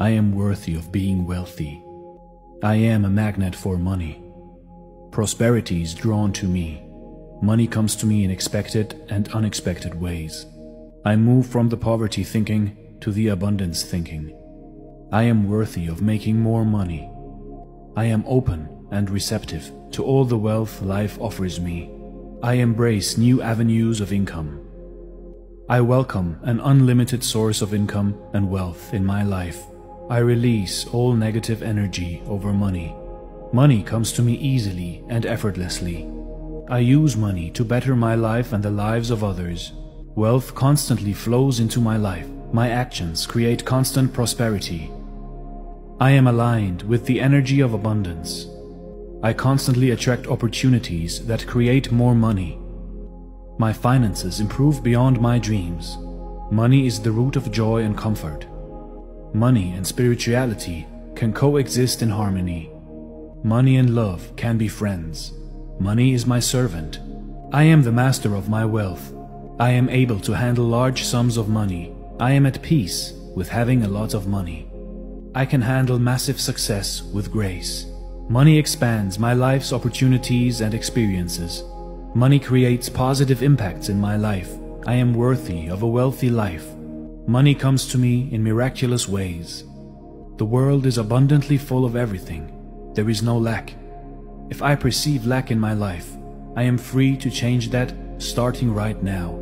I am worthy of being wealthy. I am a magnet for money. Prosperity is drawn to me. Money comes to me in expected and unexpected ways. I move from the poverty thinking to the abundance thinking. I am worthy of making more money. I am open and receptive to all the wealth life offers me. I embrace new avenues of income. I welcome an unlimited source of income and wealth in my life. I release all negative energy over money. Money comes to me easily and effortlessly. I use money to better my life and the lives of others. Wealth constantly flows into my life. My actions create constant prosperity. I am aligned with the energy of abundance. I constantly attract opportunities that create more money. My finances improve beyond my dreams. Money is the root of joy and comfort. Money and spirituality can coexist in harmony. Money and love can be friends. Money is my servant. I am the master of my wealth. I am able to handle large sums of money. I am at peace with having a lot of money. I can handle massive success with grace. Money expands my life's opportunities and experiences. Money creates positive impacts in my life. I am worthy of a wealthy life. Money comes to me in miraculous ways. The world is abundantly full of everything. There is no lack. If I perceive lack in my life, I am free to change that starting right now.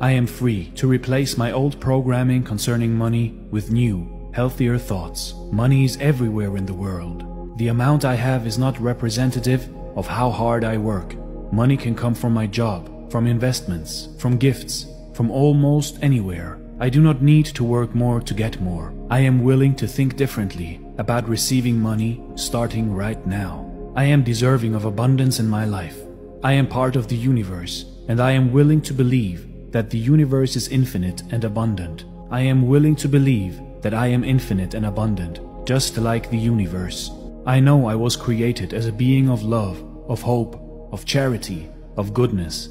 I am free to replace my old programming concerning money with new, healthier thoughts. Money is everywhere in the world. The amount I have is not representative of how hard I work. Money can come from my job, from investments, from gifts, from almost anywhere. I do not need to work more to get more. I am willing to think differently about receiving money starting right now. I am deserving of abundance in my life. I am part of the universe, and I am willing to believe that the universe is infinite and abundant. I am willing to believe that I am infinite and abundant, just like the universe. I know I was created as a being of love, of hope, of charity, of goodness.